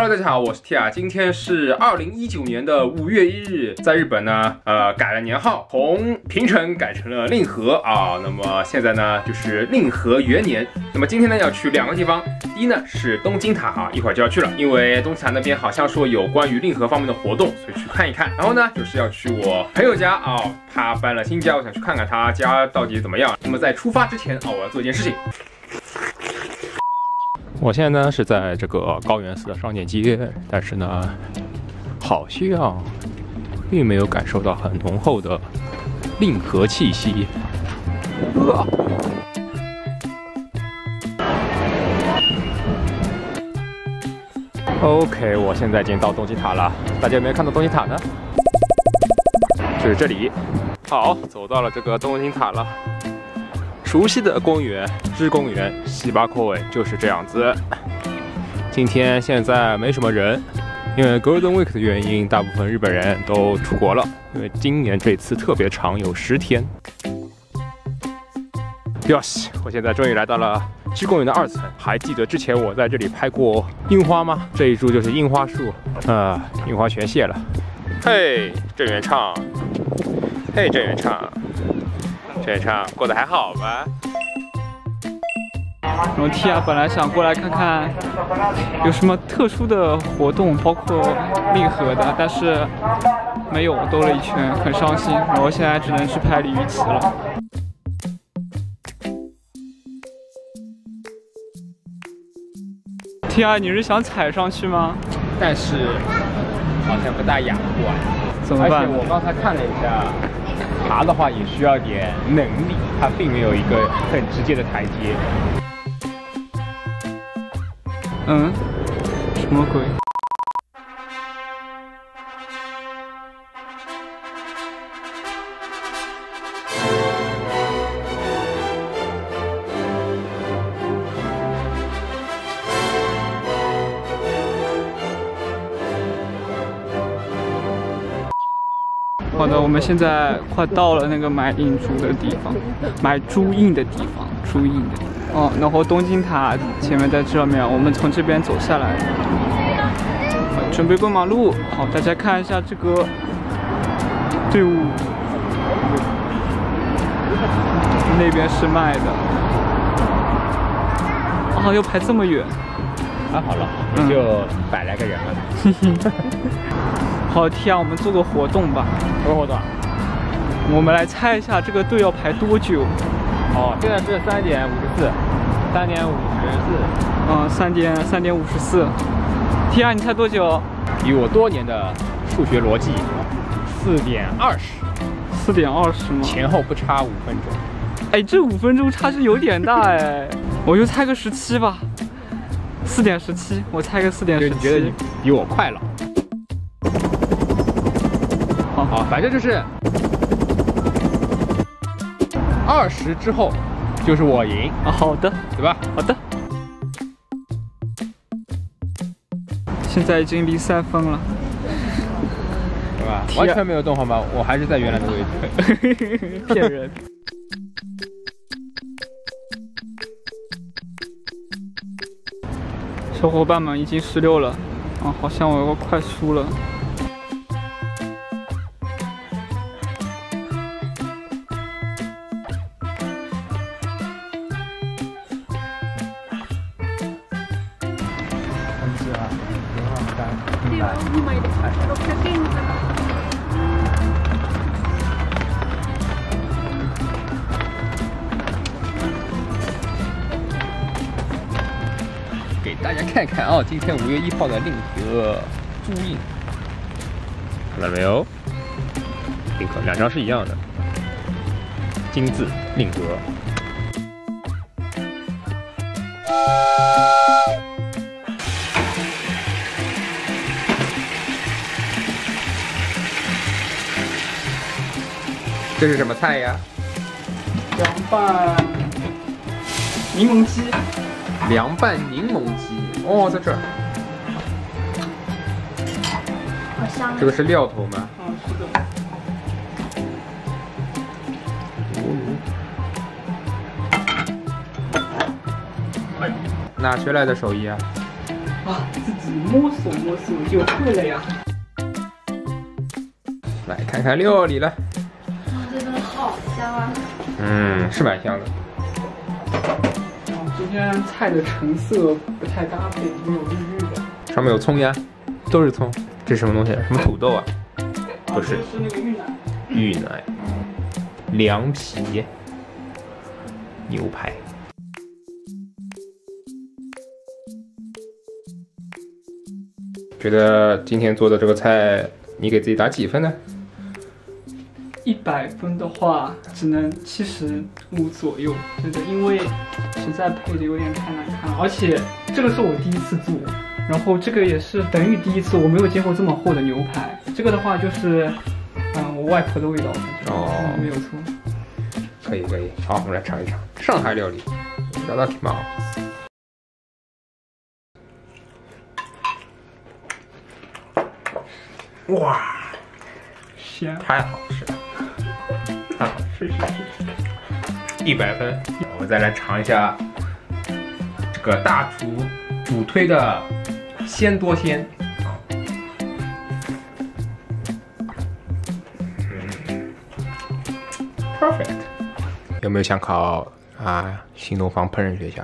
Hello，大家好，我是 Tia，今天是二零一九年的五月一日，在日本呢，呃，改了年号，从平成改成了令和啊。那么现在呢，就是令和元年。那么今天呢，要去两个地方，第一呢是东京塔啊，一会儿就要去了，因为东京塔那边好像说有关于令和方面的活动，所以去看一看。然后呢，就是要去我朋友家啊，他搬了新家，我想去看看他家到底怎么样。那么在出发之前啊，我要做一件事情。我现在呢是在这个高原寺的双剑街，但是呢，好像并没有感受到很浓厚的令和气息。OK，我现在已经到东京塔了，大家有没有看到东京塔呢？就是这里。好，走到了这个东京塔了。熟悉的公园，芝公园，西八口尾就是这样子。今天现在没什么人，因为 Golden Week 的原因，大部分日本人都出国了。因为今年这次特别长，有十天。哟西，我现在终于来到了芝公园的二层。还记得之前我在这里拍过樱花吗？这一株就是樱花树，啊，樱花全谢了。嘿，郑元畅，嘿，郑元畅。全场过得还好吗？我 T 啊，本来想过来看看有什么特殊的活动，包括令和的，但是没有，兜了一圈，很伤心。然后现在只能去拍鲤鱼旗了。T 啊，你是想踩上去吗？但是好像不大雅观，怎么办？而且我刚才看了一下。爬的话也需要点能力，它并没有一个很直接的台阶。嗯？什么鬼？好的，我们现在快到了那个买印珠的地方，买珠印的地方，珠印的。哦，然后东京塔前面在这面，我们从这边走下来，准备过马路。好，大家看一下这个队伍，那边是卖的。啊，要排这么远？还好了，也就百来个人了。好天啊，我们做个活动吧。什么活动？我们来猜一下这个队要排多久。哦，现在是三点五十四，三点五十四。嗯，三点三点五十四。天啊，你猜多久？以我多年的数学逻辑，四点二十。四点二十吗？前后不差五分钟。哎，这五分钟差距有点大哎。我就猜个十七吧。四点十七，我猜个四点十七。你觉得你比我快了？好，反正就是二十之后就是我赢啊。好的，对吧？好的。现在已经离三分了，对吧？完全没有动好吗？我还是在原来的位置。骗人。小伙伴们已经十六了啊，好像我要快输了。给大家看看啊，今天五月一号的令和注印，看到没有？令和两张是一样的，金字令和。这是什么菜呀？凉拌柠檬鸡。凉拌柠檬鸡哦，在这儿。好香。这个是料头吗？嗯，是的。哪学来的手艺啊？啊，自己摸索摸索就会了呀。来看看料理了。香啊！嗯，是蛮香的。哦，今天菜的成色不太搭配，没有绿绿的。上面有葱呀，都是葱。这是什么东西？什么土豆啊？不是是那个芋奶。芋奶、凉皮、牛排。觉得今天做的这个菜，你给自己打几分呢？一百分的话，只能七十五左右，对的，因为实在配的有点太难看了，而且这个是我第一次做，然后这个也是等于第一次，我没有见过这么厚的牛排。这个的话就是，嗯、我外婆的味道，哦嗯没有错。可以可以，好，我们来尝一尝上海料理，味道挺蛮好。哇，香，太好吃了，好吃了，是是是。一百分。我们再来尝一下这个大厨主推的鲜多鲜。嗯，perfect。有没有想考啊新东方烹饪学校？